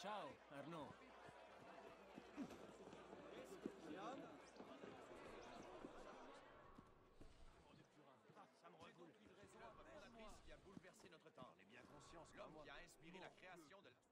Ciao, Arnaud. qui a bouleversé notre temps. On est bien conscience, l'homme qui a inspiré la création de la...